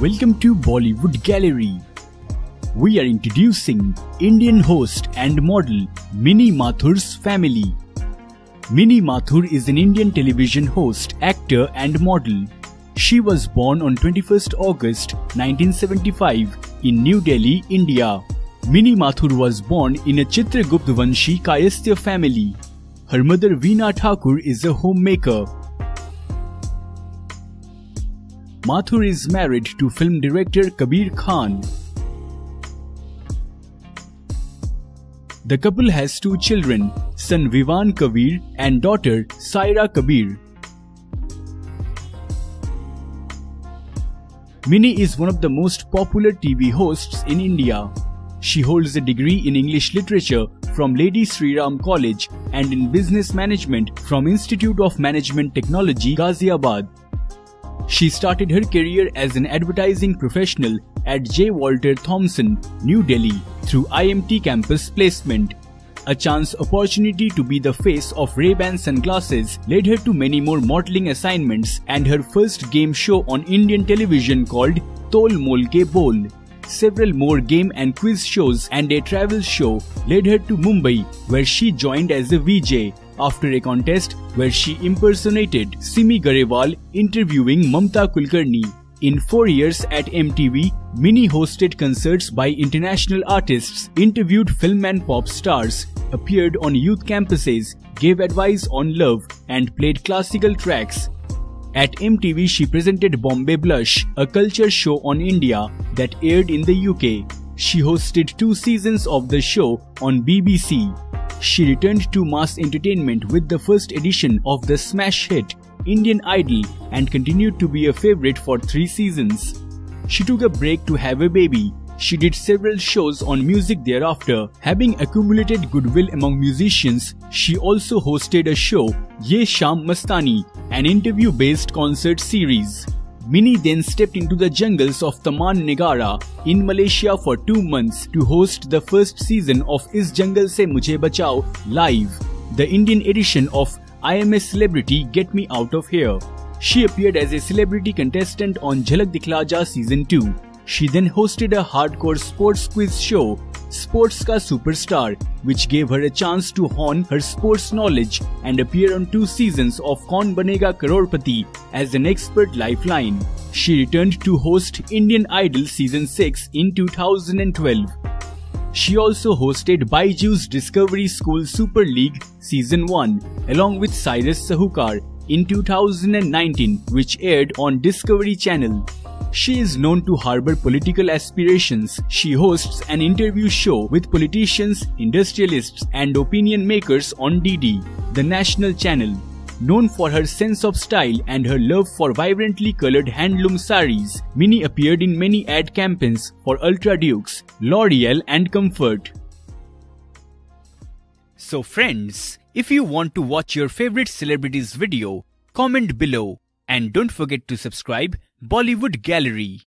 Welcome to Bollywood Gallery. We are introducing Indian host and model Mini Mathur's family. Mini Mathur is an Indian television host, actor and model. She was born on 21st August 1975 in New Delhi, India. Mini Mathur was born in a Chitragupta Vanshi Kayastha family. Her mother Veena Mathur is a homemaker. Mathur is married to film director Kabir Khan. The couple has two children, son Vivaan Kabir and daughter Sairah Kabir. Mini is one of the most popular TV hosts in India. She holds a degree in English Literature from Lady Sri Ram College and in Business Management from Institute of Management Technology, Ghaziabad. She started her career as an advertising professional at J. Walter Thompson, New Delhi through IMT campus placement. A chance opportunity to be the face of Ray-Ban sunglasses led her to many more modeling assignments and her first game show on Indian television called Tol Mol Ke Bol. Several more game and quiz shows and a travel show led her to Mumbai where she joined as a VJ after a contest where she impersonated Simi Garewal interviewing Mamta Kulkarni. In four years at MTV, Mini hosted concerts by international artists, interviewed film and pop stars, appeared on youth campuses, gave advice on love, and played classical tracks. At MTV, she presented Bombay Blush, a culture show on India that aired in the UK. She hosted two seasons of the show on BBC. She returned to mass entertainment with the first edition of the smash hit Indian Idol and continued to be a favorite for three seasons. She took a break to have a baby. She did several shows on music thereafter. Having accumulated goodwill among musicians, she also hosted a show, Ye Sham Mastani, an interview-based concert series. Mini then stepped into the jungles of Taman Negara in Malaysia for two months to host the first season of Is Jungle Se Mujhe Bachao live, the Indian edition of I Am a Celebrity Get Me Out of Here. She appeared as a celebrity contestant on Jhalak Dikhla Ja Season 2. She then hosted a hardcore sports quiz show, Sports Ka Superstar, which gave her a chance to hone her sports knowledge and appear on two seasons of Kaun Banega Crorepati as an expert lifeline. She returned to host Indian Idol Season 6 in 2012. She also hosted Byju's Discovery School Super League Season 1 along with Cyrus Sahukar in 2019 which aired on Discovery Channel. She is known to harbor political aspirations. She hosts an interview show with politicians, industrialists and opinion makers on DD, the national channel. Known for her sense of style and her love for vibrantly colored handloom saris, Mini appeared in many ad campaigns for Ultra Dukes, L'Oreal and Comfort. So friends, if you want to watch your favorite celebrities video, comment below and don't forget to subscribe Bollywood Gallery.